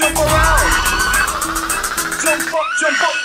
jump around. Jump up, jump up.